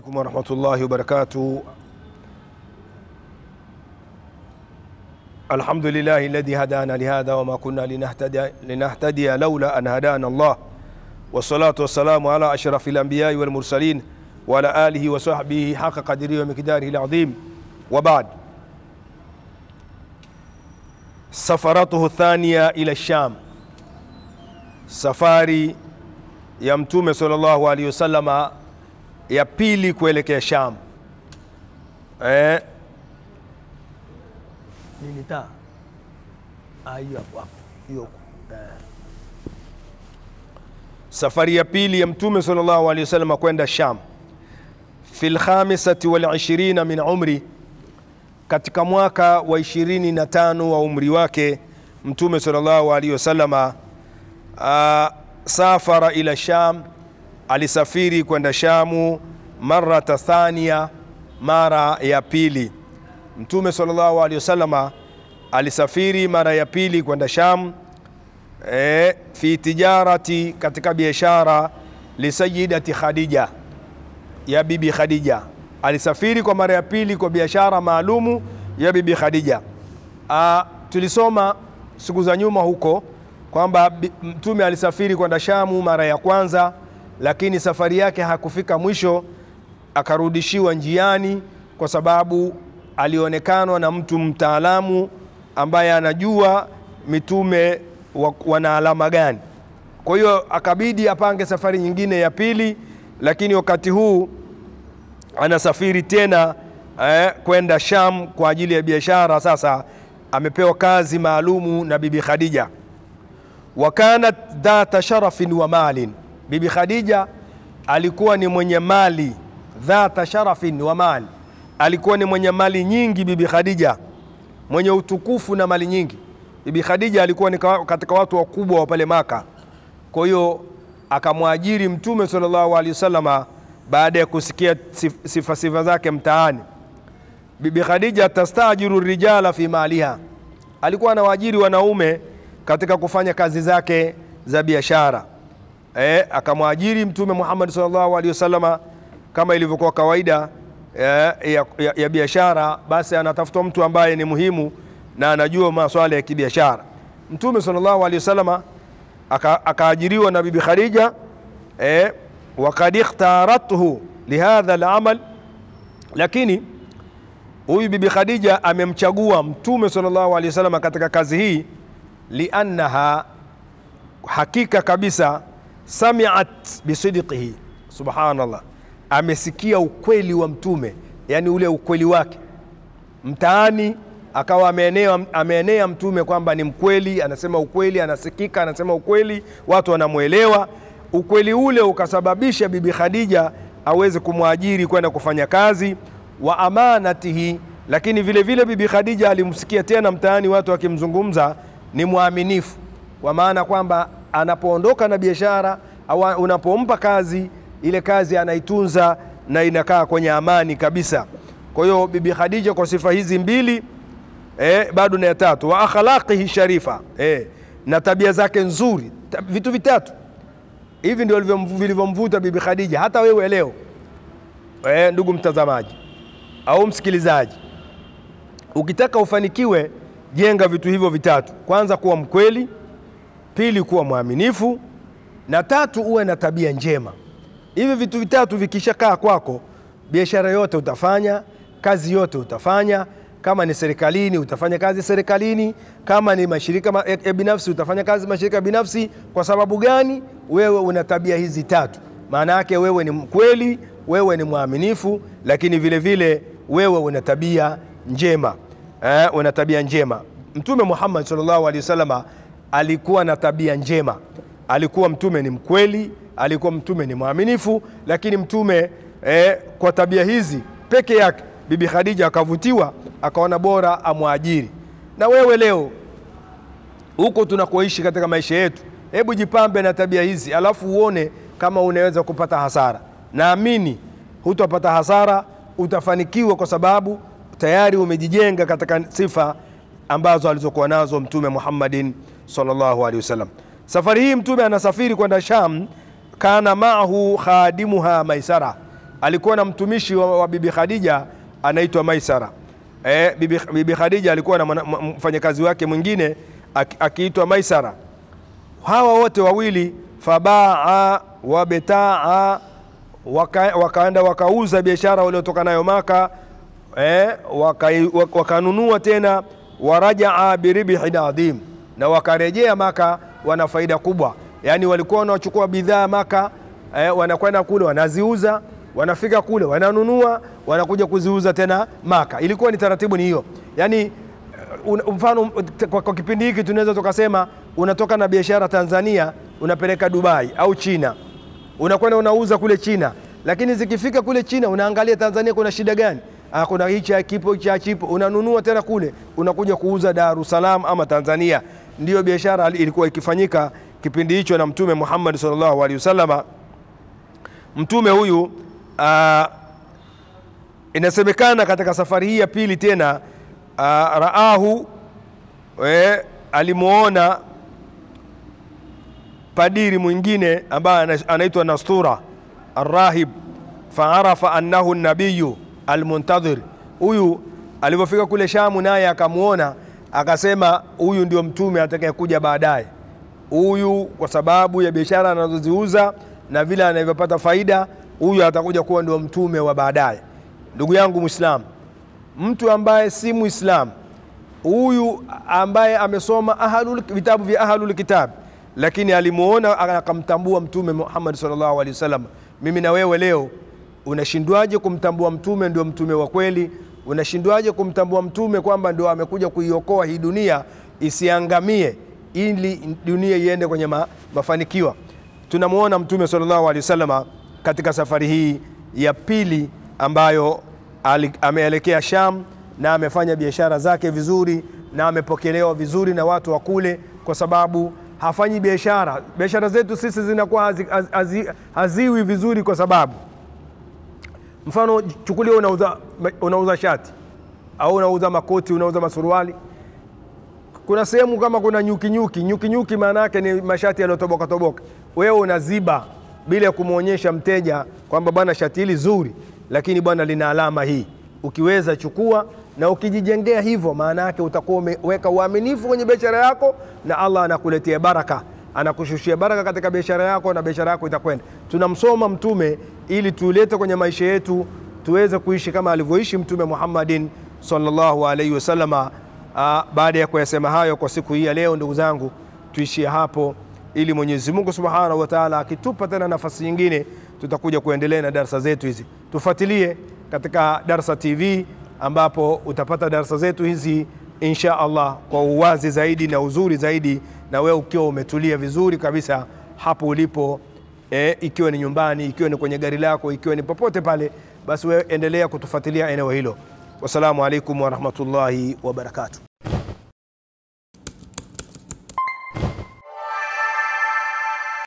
عليكم ورحمة الله وبركاته. الحمد لله الذي هدانا لهذا وما كنا لنهتدي, لنهتدي لولا أن هدانا الله. والصلاة والسلام على أشرف الأنبياء والمرسلين وعلى آله وصحبه حق قدره ومقداره العظيم. وبعد. سفرته الثانية إلى الشام. safari ya mtume sallallahu alaihi wasallama ya pili kuelekea Sham. Eh, nini taa Ah, hiyo hapo hapo hiyo. Eh. safari ya pili ya mtume sallallahu alaihi wasallam kwenda Sham fi lkhamisati wal ishirina min umri, katika mwaka wa ishirini na tano wa umri wake mtume sallallahu alaihi wasallama uh, safara ila Sham, alisafiri kwenda Shamu marata thania, mara ya pili. Mtume sallallahu alaihi wasallama alisafiri mara ya pili kwenda shamu e, fi tijarati, katika biashara lisayidati Khadija, ya bibi Khadija. Alisafiri kwa mara ya pili kwa biashara maalumu ya bibi Khadija. A, tulisoma siku za nyuma huko kwamba mtume alisafiri kwenda Shamu mara ya kwanza, lakini safari yake hakufika mwisho, akarudishiwa njiani kwa sababu alionekanwa na mtu mtaalamu ambaye anajua mitume wa- wana alama gani. Kwa hiyo akabidi apange safari nyingine ya pili, lakini wakati huu anasafiri tena eh, kwenda Sham kwa ajili ya biashara. Sasa amepewa kazi maalumu na bibi Khadija Wakanat dhata sharafin wa malin, bibi Khadija alikuwa ni mwenye mali. Dhata sharafin wa mali, alikuwa ni mwenye mali nyingi. Bibi Khadija mwenye utukufu na mali nyingi. Bibi Khadija alikuwa ni katika watu wakubwa wa pale Maka. Kwa hiyo akamwajiri Mtume sallallahu alaihi wasallama baada ya kusikia sifa sifa zake mtaani. Bibi Khadija tastajiru rijala fi maliha, alikuwa anawaajiri wanaume katika kufanya kazi zake za biashara. E, akamwajiri Mtume Muhammad sallallahu alaihi wasallama kama ilivyokuwa kawaida e, ya, ya, ya biashara, basi anatafuta mtu ambaye ni muhimu na anajua masuala ya kibiashara. Mtume sallallahu alaihi wasallama aka- akaajiriwa na Bibi Khadija e, wakad ikhtarathu lihadha alamal, lakini huyu Bibi Khadija amemchagua Mtume sallallahu alaihi wasallam katika kazi hii liannaha, hakika kabisa, samiat bisidqihi, subhanallah, amesikia ukweli wa Mtume, yani ule ukweli wake. Mtaani akawa ameenea, ameenea Mtume kwamba ni mkweli, anasema ukweli, anasikika, anasema ukweli, watu wanamwelewa. Ukweli ule ukasababisha Bibi Khadija aweze kumwajiri kwenda kufanya kazi wa amanatihi, lakini vile vile Bibi Khadija alimsikia tena mtaani watu wakimzungumza ni mwaminifu, kwa maana kwamba anapoondoka na biashara au unapompa kazi, ile kazi anaitunza na inakaa kwenye amani kabisa. Kwa hiyo Bibi Khadija kwa sifa hizi mbili eh, bado na ya tatu, wa akhlaqihi sharifa eh, na tabia zake nzuri, vitu vitatu hivi ndio vilivyomvuta Bibi Khadija. Hata wewe leo eh, ndugu mtazamaji au msikilizaji, ukitaka ufanikiwe, jenga vitu hivyo vitatu. Kwanza, kuwa mkweli; pili, kuwa mwaminifu; na tatu, uwe na tabia njema. Hivi vitu vitatu vikishakaa kwako, biashara yote utafanya, kazi yote utafanya. Kama ni serikalini, utafanya kazi serikalini. Kama ni mashirika ma- ya e, binafsi, utafanya kazi mashirika binafsi. Kwa sababu gani? Wewe una tabia hizi tatu. Maana yake wewe ni mkweli, wewe ni mwaminifu, lakini vile vile wewe una tabia njema eh, una tabia njema. Mtume Muhammad sallallahu alaihi wasallam alikuwa na tabia njema. Alikuwa mtume ni mkweli, alikuwa mtume ni mwaminifu, lakini mtume eh, kwa tabia hizi peke yake Bibi Khadija akavutiwa, akaona bora amwajiri. Na wewe leo huko tunakoishi katika maisha yetu, hebu jipambe na tabia hizi, alafu uone kama unaweza kupata hasara. Naamini hutapata hasara, utafanikiwa kwa sababu tayari umejijenga katika sifa ambazo alizokuwa nazo Mtume Muhammadin sallallahu alaihi wasallam. Safari hii Mtume anasafiri kwenda Sham, kana maahu khadimuha Maisara, alikuwa na mtumishi wa, wa bibi Khadija anaitwa Maisara. E, bibi, bibi Khadija alikuwa na mfanyakazi wake mwingine aki- akiitwa Maisara. Hawa wote wawili fabaa wabetaa waka, wakaenda wakauza biashara waliotoka nayo Maka e, wakanunua waka, tena warajaa biribihin adhim, na wakarejea Maka wana faida kubwa. Yaani walikuwa wanachukua bidhaa Maka eh, wanakwenda kule wanaziuza, wanafika kule wananunua, wanakuja kuziuza tena Maka. Ilikuwa ni taratibu ni hiyo, yaani un- mfano kwa, kwa kipindi hiki tunaweza tukasema unatoka na biashara Tanzania unapeleka Dubai au China, unakwenda unauza kule China, lakini zikifika kule China unaangalia Tanzania kuna shida gani? Ah, kuna hichi kipo hichi chipo, unanunua tena kule, unakuja kuuza Dar es Salaam ama Tanzania. Ndiyo biashara ilikuwa ikifanyika kipindi hicho na Mtume Muhammad sallallahu alaihi wasallama. Mtume huyu uh, inasemekana katika safari hii ya pili tena uh, raahu e, alimuona padiri mwingine ambaye anaitwa Nastura arrahib faarafa annahu nabiyu almuntadhir. Huyu alivyofika kule Shamu, naye akamwona akasema, huyu ndio mtume atakayekuja baadaye. Huyu kwa sababu ya biashara anazoziuza na vile anavyopata faida, huyu atakuja kuwa ndio mtume wa baadaye. Ndugu yangu Muislamu, mtu ambaye si Muislamu huyu ambaye amesoma ahlul, vitabu vya ahlul kitab, lakini alimuona akamtambua Mtume Muhammad sallallahu alaihi wasallam. Mimi na wewe leo unashindwaje kumtambua mtume ndio mtume wa kweli? Unashindwaje kumtambua mtume kwamba ndio amekuja kuiokoa hii dunia isiangamie, ili dunia iende kwenye ma, mafanikio? Tunamwona Mtume sallallahu alaihi wasallam katika safari hii ya pili ambayo ameelekea Sham na amefanya biashara zake vizuri na amepokelewa vizuri na watu wa kule, kwa sababu hafanyi biashara. Biashara zetu sisi zinakuwa hazi, hazi, haziwi vizuri kwa sababu mfano, chukulia unauza, unauza shati au unauza makoti, unauza masuruali kuna sehemu kama kuna nyuki nyuki nyuki nyuki, maana yake ni mashati yaliyotoboka toboka. Wewe unaziba bila ya kumwonyesha mteja kwamba bwana, shati hili zuri, lakini bwana lina alama hii. Ukiweza chukua, na ukijijengea hivyo, maana yake utakuwa umeweka uaminifu kwenye biashara yako, na Allah anakuletea baraka, anakushushia baraka katika biashara yako, na biashara yako itakwenda. Tunamsoma Mtume ili tulete kwenye maisha yetu, tuweze kuishi kama alivyoishi Mtume Muhammadin sallallahu alaihi wasallama. Ah, baada ya kuyasema hayo kwa siku hii ya leo, ndugu zangu, tuishie hapo, ili Mwenyezi Mungu Subhanahu wa Ta'ala akitupa tena nafasi nyingine, tutakuja kuendelea na darsa zetu hizi. Tufuatilie katika Darsa TV ambapo utapata darsa zetu hizi insha Allah kwa uwazi zaidi na uzuri zaidi, na wewe ukiwa umetulia vizuri kabisa hapo ulipo e, ikiwa ni nyumbani, ikiwa ni kwenye gari lako, ikiwa ni popote pale, basi wewe endelea kutufuatilia eneo hilo. Wassalamu alaikum warahmatullahi wabarakatuh.